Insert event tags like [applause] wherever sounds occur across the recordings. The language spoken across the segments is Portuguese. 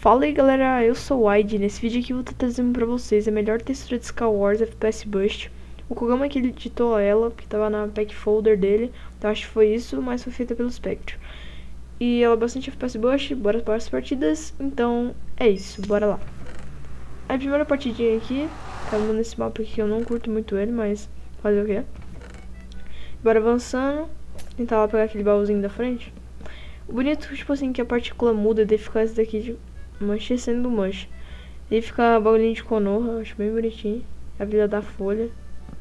Fala aí galera, eu sou o Wide nesse vídeo aqui eu vou estar trazendo pra vocês a melhor textura de Skywars FPS Bust. O Kogama que ele editou ela, que tava na pack folder dele, então acho que foi isso, mas foi feita pelo Spectre. E ela é bastante FPS Bust, bora para as partidas, então é isso, bora lá. A primeira partidinha aqui, estamos nesse mapa aqui que eu não curto muito ele, mas fazer o que? Bora avançando, tentar lá pegar aquele baúzinho da frente. O bonito, tipo assim, que a partícula muda de ficar esse daqui manche sendo do manche. E fica bagulhinho de Konoha, acho bem bonitinho. A vida da folha.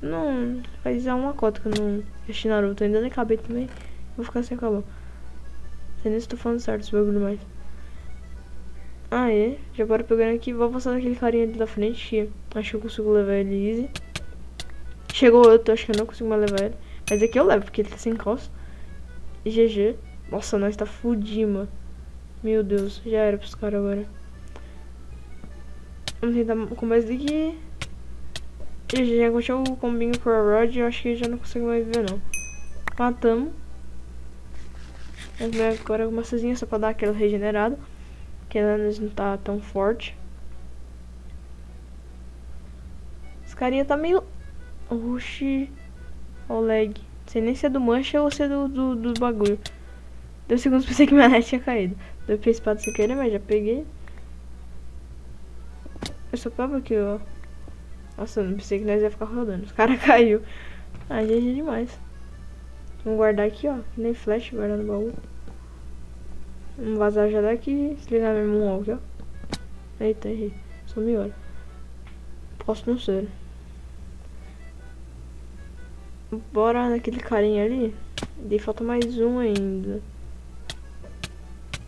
Não, faz é uma cota que eu não assisti Naruto, ainda nem acabei também. Vou ficar sem acabar. Sei nem se tô falando certo esse bagulho mais. Ah, é? Já bora pegando aqui. Vou passar naquele carinha ali da frente que acho que eu consigo levar ele easy. Chegou outro, acho que eu não consigo mais levar ele. Mas aqui eu levo, porque ele tá sem calça. GG. Nossa, nós tá fudido, mano. Meu Deus, já era pros caras agora. Vamos tentar com mais daqui. Já encontrou o combinho com a Rod. Eu acho que já não consigo mais viver, não. Matamos. Vamos ver agora uma cezinha só pra dar aquela regenerada. Que ela não tá tão forte. Esse carinha tá meio... Oxi. Ó o lag. Não sei nem se é do mancha ou se é do, do, do bagulho. Dois segundos pensei que minha net tinha caído. Deu pra espada sem querer, mas já peguei. Eu só prova aqui, ó. Nossa, eu não pensei que nós ia ficar rodando. Os caras [laughs] caiu. Ah, GG demais. Vamos guardar aqui, ó. Que nem flash, guardar no baú. Vamos vazar já daqui. Desligar meu moonwalk, ó. Eita, errei. Sumiu, olha. Posso não ser. Bora naquele carinha ali. E falta mais um ainda.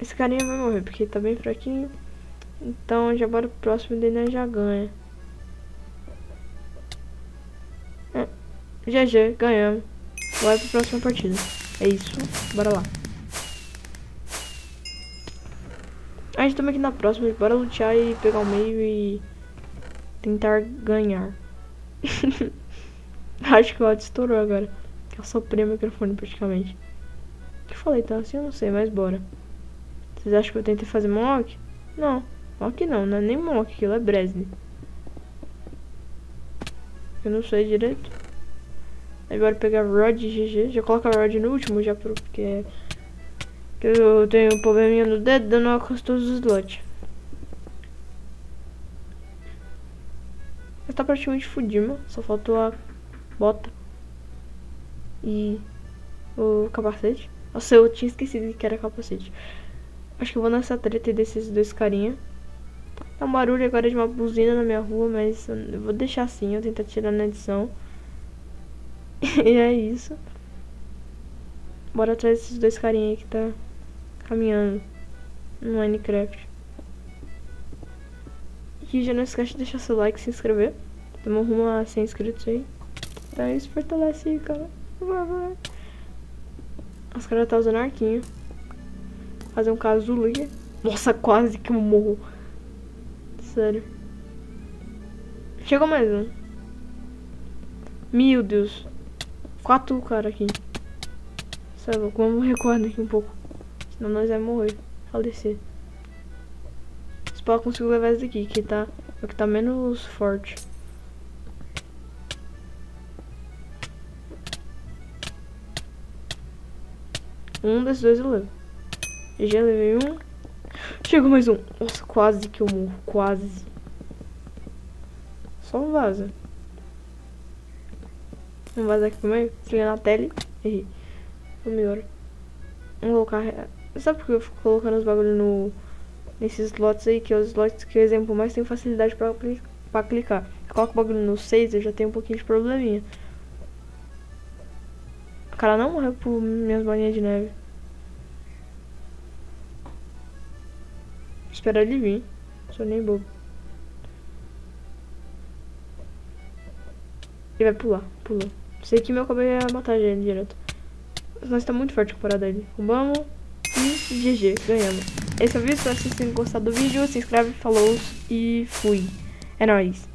Esse carinha vai morrer, porque tá bem fraquinho. Então já bora pro próximo dele né, já ganha. É. GG, ganhamos. Vai pro próxima partida. É isso, bora lá. A gente também aqui na próxima, bora lutear e pegar o meio e tentar ganhar. [laughs] Acho que o áudio estourou agora. Eu soprei o microfone praticamente. O que eu falei, tá assim? Eu não sei, mas bora. Vocês acham que eu tentei fazer mock? Não, mock não, não é nem mock, aquilo é Bresne. Eu não sei direito. Agora pegar Rod GG. Já coloca Rod no último, já porque eu tenho um probleminha no dedo, não alcanço todos os slots. Já tá praticamente fudido, só faltou a bota e o capacete. Nossa, eu tinha esquecido que era capacete. Acho que eu vou nessa treta desses dois carinha. É um barulho agora de uma buzina na minha rua, mas eu vou deixar assim, eu tentar tirar na edição. [laughs] e é isso. Bora atrás desses dois carinha aí que tá caminhando no Minecraft. E já não esquece de deixar seu like e se inscrever. Estamos rumo a 100 inscritos aí. Então isso, fortalece aí, cara. Os caras tá usando arquinho. Fazer um casulo aqui. Nossa, quase que eu morro. Sério. Chegou mais um. Meu Deus. Quatro cara aqui. Sério, vamos recuar aqui um pouco. Senão nós vamos morrer. Falecer. Espero que consigo levar esse daqui, que tá, é o que tá menos forte. Um desses dois eu levo. Já levei um. Chegou mais um. Nossa, quase que eu morro. Quase. Só vaza. Vamos vazar aqui pro meio. Na tele. Errei. Foi melhor. Vamos colocar... Sabe por que eu fico colocando os bagulhos no... Nesses slots aí, que é os slots que, exemplo, mais tem facilidade pra, pra clicar. Eu coloco o bagulho no 6, eu já tenho um pouquinho de probleminha. O cara não morreu por minhas bolinhas de neve. Esperar ele vir. Sou nem bobo. Ele vai pular, pulou. Sei que meu cabelo ia matar ele direto. Mas tá muito forte a temporada dele. Vamos. E GG, ganhamos. Esse é o vídeo, espero que vocês tenham gostado do vídeo. Se inscreve, falou e fui. É nóis.